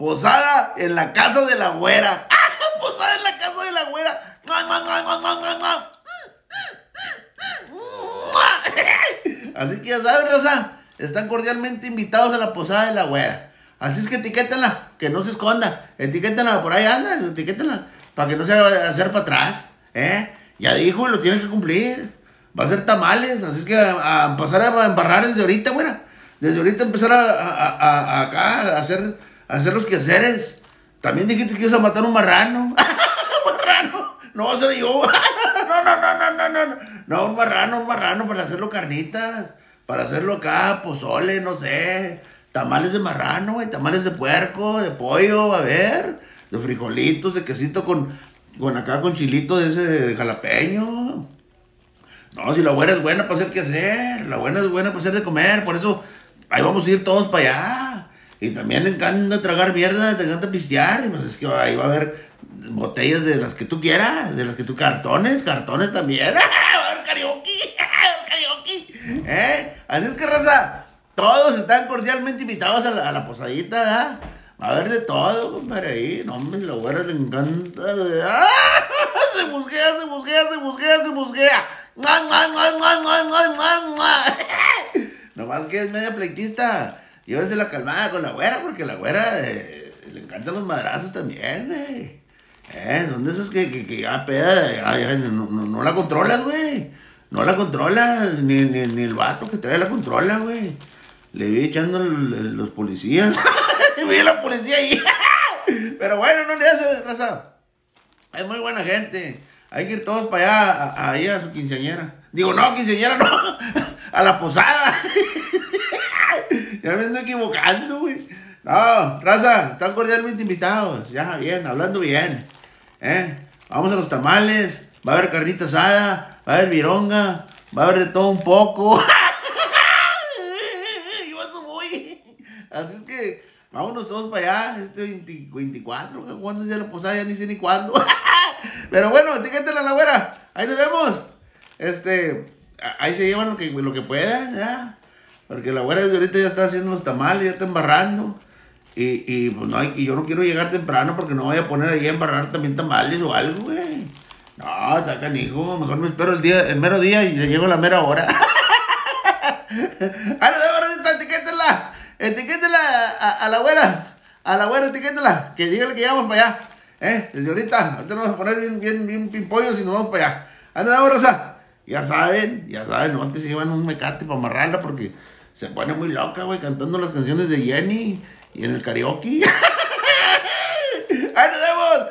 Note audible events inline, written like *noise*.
Posada en la casa de la güera. *laughs* Posada en la casa de la güera. *laughs* Así que ya saben, Rosa, están cordialmente invitados a la posada de la güera. Así es que etiquétenla, que no se esconda. Etiquétenla, por ahí anda, etiquétenla, para que no se vaya a hacer para atrás. ¿eh? Ya dijo lo tiene que cumplir. Va a ser tamales, así es que a, pasar a embarrar desde ahorita, güera. Desde ahorita empezar a, a, acá, a hacer, a hacer los quehaceres. También dijiste que ibas a matar un marrano. *laughs* marrano. No yo. *laughs* no, no, no, no, no, no. No, un marrano, un marrano para hacerlo carnitas. Para hacerlo acá, pozole, no sé. Tamales de marrano, güey. Tamales de puerco, de pollo, a ver. De frijolitos, de quesito con, con acá, con chilito de ese jalapeño. No, si la buena es buena para hacer qué hacer. La buena es buena para hacer de comer. Por eso ahí vamos a ir todos para allá. Y también le encanta tragar mierda, te encanta pistear. Y pues es que ahí va a haber botellas de las que tú quieras, de las que tú cartones, cartones también. *laughs* va a karaoke, *laughs* karaoke. ¿Eh? Así es que, raza, todos están cordialmente invitados a la, posadita, ¿verdad? Va a haber de todo, compadre, ahí. No, hombre, la güera le encanta. ¡Ah! *laughs* Se busquea, se busquea, se busquea, se busquea. Nomás que es media pleitista. Llévese la calmada con la güera, porque la güera eh, le encantan los madrazos también, eh. Eh, son de esos que, que, que ya peda, no, no, la controlas, güey. No la controlas, ni, ni, ni, el vato que trae la controla, güey. Le vi echando los policías. *laughs* vi a la policía ahí. *laughs* Pero bueno, no le hace, raza. Es muy buena gente. Hay que ir todos para allá, ahí a su quinceañera. Digo, no, quinceañera no, *laughs* a la posada. Ya me estoy equivocando, güey. No, raza, están cordialmente invitados. Ya, bien, hablando bien. ¿Eh? Vamos a los tamales, va a haber carnita asada, va a haber vironga, va a haber de todo un poco. *laughs* Así es que vámonos todos para allá, este 24, ¿cuándo ya la posada? Ya ni sé ni cuándo. *laughs* Pero bueno, etiquétenla a la güera. Ahí nos vemos. Este, ahí se llevan lo que, lo que puedan, ya. Porque la güera desde ahorita ya está haciendo los tamales, ya está embarrando. Y, y pues no, y yo no quiero llegar temprano porque no voy a poner ahí a embarrar también tamales o algo, güey. No, sacan hijo, mejor me espero el día, el mero día y llego a la mera hora. *laughs* ¡Ah, no, etiquétenla! Etiquétenla a, a, la güera. A la güera, etiquétenla. Que dígale que llegamos para allá. ¿Eh? Desde ahorita, ahorita nos vamos a poner bien, bien, bien pimpollos y nos vamos para allá. ¡Ah, no, Rosa! Ya saben, ya saben, nomás que se llevan un mecate para amarrarla porque se pone muy loca, güey, cantando las canciones de Jenny y en el karaoke. *laughs* ¡Ahí nos vemos!